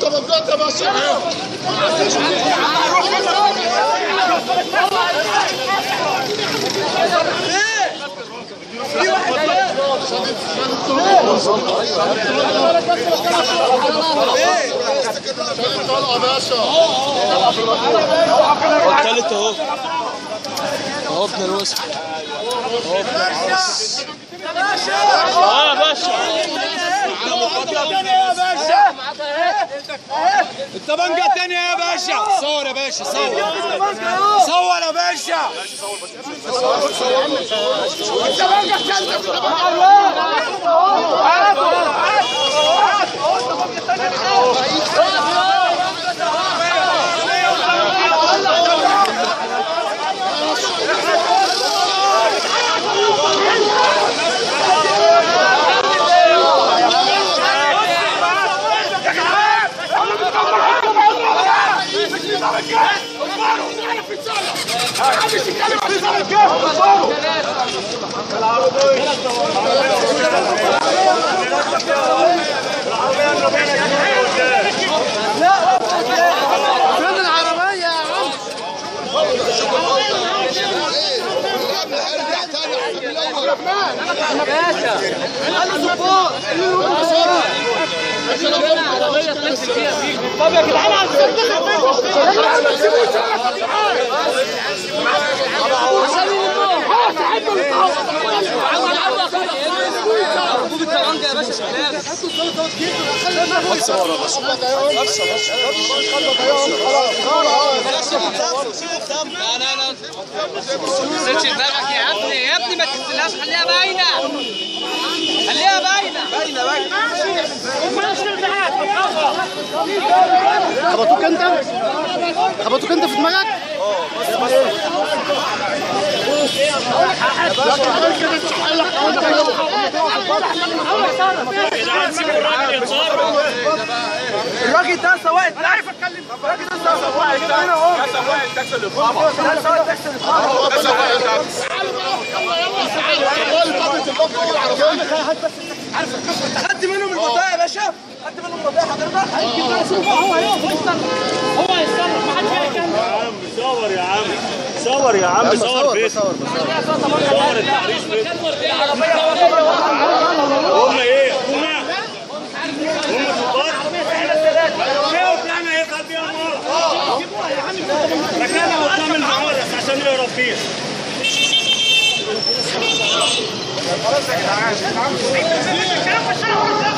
يا باشا طلع يا باشا التالت اهو اهو ابن الوسط اهو ابن العرس آه يا باشا. الطبنجة التانية يا باشا صور يا باشا صور صور يا باشا ارجع الأول تغسلش دماغك يا ابني يا ابني ما تغسلهاش خليها باينه خليها باينه باينه باينة. خبطوك انت؟ خبطوك انت في دماغك؟ الراجل ده سواق أنا عارف اتكلم الراجل ده سواق هنا اهو ده سواق التاكسي اللي ده سواق التاكسي اللي خدت منهم البطاقه يا باشا خدت منهم البطاقه حضرتك هو هيقف هو هيتصرف ما حدش هيكمل صور يا عم صور يا عم صور بيت صور التحريش بيت هم إيه هم هم كبار إيه وطلعنا إيه خد بيها النار ركنها قدام المعارض عشان يهرب فيها يا